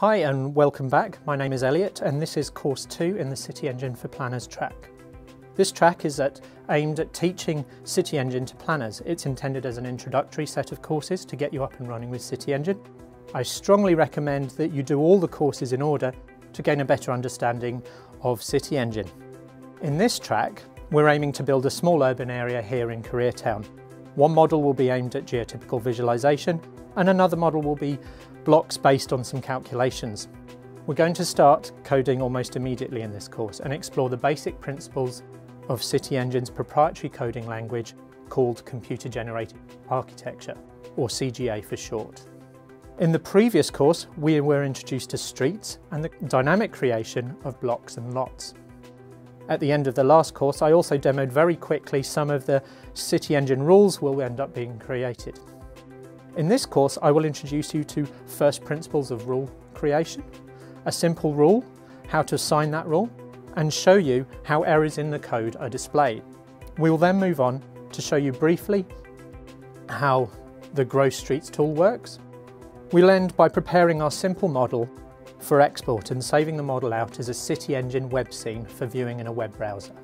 Hi and welcome back. My name is Elliot and this is course 2 in the City Engine for Planners track. This track is at, aimed at teaching City Engine to planners. It's intended as an introductory set of courses to get you up and running with City Engine. I strongly recommend that you do all the courses in order to gain a better understanding of City Engine. In this track, we're aiming to build a small urban area here in Koreatown. One model will be aimed at geotypical visualization and another model will be blocks based on some calculations. We're going to start coding almost immediately in this course and explore the basic principles of City Engine's proprietary coding language called Computer Generated Architecture, or CGA for short. In the previous course, we were introduced to streets and the dynamic creation of blocks and lots. At the end of the last course, I also demoed very quickly some of the City Engine rules will end up being created. In this course, I will introduce you to first principles of rule creation, a simple rule, how to assign that rule, and show you how errors in the code are displayed. We will then move on to show you briefly how the Grow Streets tool works. We'll end by preparing our simple model for export and saving the model out as a City Engine web scene for viewing in a web browser.